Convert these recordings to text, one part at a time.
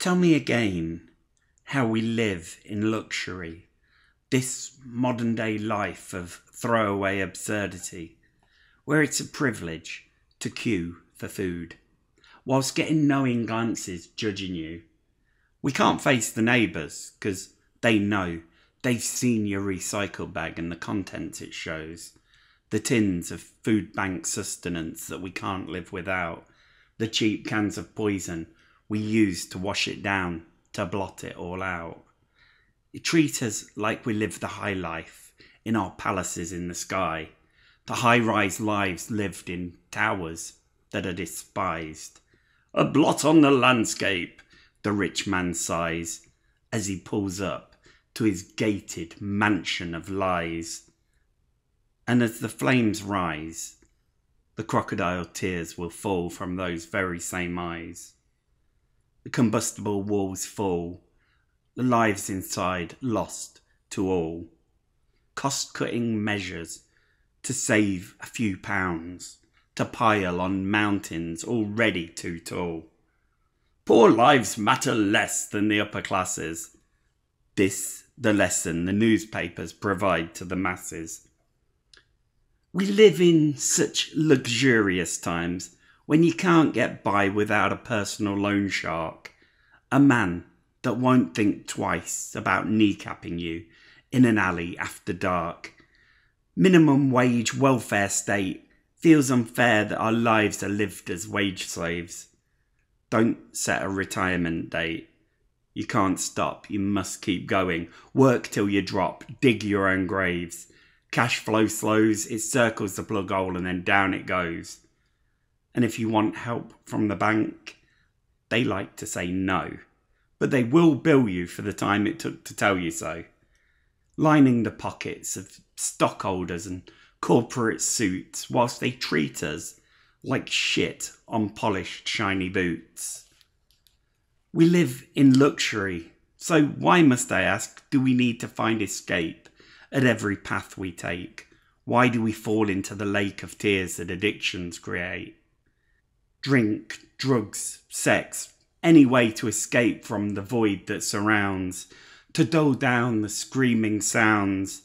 Tell me again how we live in luxury, this modern day life of throwaway absurdity, where it's a privilege to queue for food, whilst getting knowing glances judging you. We can't face the neighbours, because they know, they've seen your recycle bag and the contents it shows, the tins of food bank sustenance that we can't live without, the cheap cans of poison we use to wash it down, to blot it all out. You treat us like we live the high life in our palaces in the sky, the high rise lives lived in towers that are despised. A blot on the landscape, the rich man sighs as he pulls up to his gated mansion of lies. And as the flames rise, the crocodile tears will fall from those very same eyes the combustible walls fall, the lives inside lost to all. Cost cutting measures to save a few pounds, to pile on mountains already too tall. Poor lives matter less than the upper classes. This the lesson the newspapers provide to the masses. We live in such luxurious times when you can't get by without a personal loan shark, a man that won't think twice about kneecapping you in an alley after dark. Minimum wage welfare state feels unfair that our lives are lived as wage slaves. Don't set a retirement date. You can't stop, you must keep going. Work till you drop, dig your own graves. Cash flow slows, it circles the plug hole and then down it goes. And if you want help from the bank, they like to say no. But they will bill you for the time it took to tell you so. Lining the pockets of stockholders and corporate suits whilst they treat us like shit on polished shiny boots. We live in luxury, so why must I ask, do we need to find escape at every path we take? Why do we fall into the lake of tears that addictions create? Drink, drugs, sex, any way to escape from the void that surrounds, to dull down the screaming sounds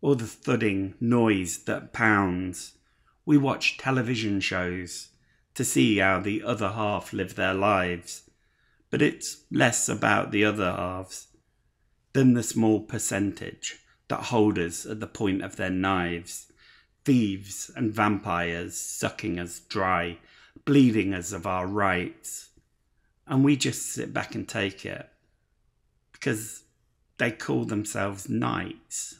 or the thudding noise that pounds. We watch television shows to see how the other half live their lives, but it's less about the other halves than the small percentage that hold us at the point of their knives, thieves and vampires sucking us dry bleeding us of our rights. And we just sit back and take it because they call themselves knights.